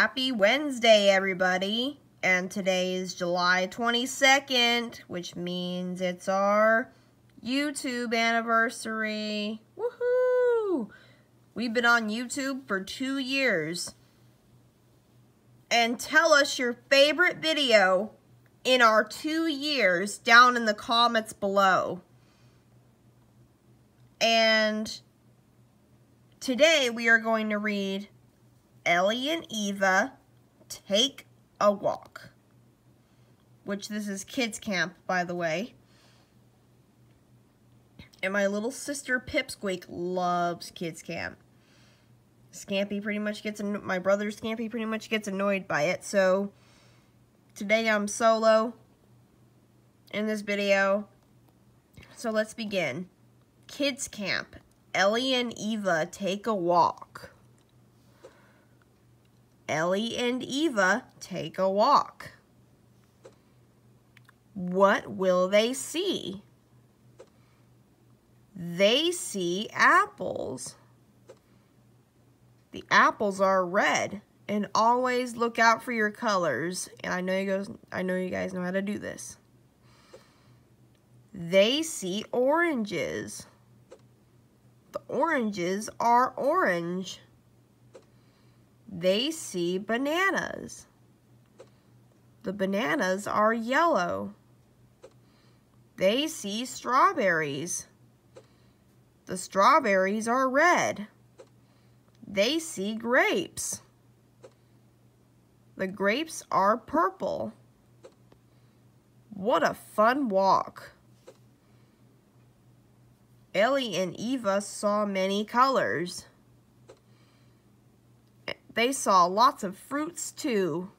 Happy Wednesday, everybody. And today is July 22nd, which means it's our YouTube anniversary. Woohoo! We've been on YouTube for two years. And tell us your favorite video in our two years down in the comments below. And today we are going to read Elly and Eva Take a Walk. Which this is kids camp, by the way. And my little sister Pipsqueak loves kids camp. Scampy pretty much gets, my brother Scampy pretty much gets annoyed by it. So today I'm solo in this video. So let's begin. Kids camp. Elly and Eva take a walk. Elly and Eva take a walk. What will they see? They see apples. The apples are red and always look out for your colors. And I know you guys I know you guys know how to do this. They see oranges. The oranges are orange they see bananas. The bananas are yellow. They see strawberries. The strawberries are red. They see grapes. The grapes are purple. What a fun walk. Elly and Eva saw many colors. They saw lots of fruits too.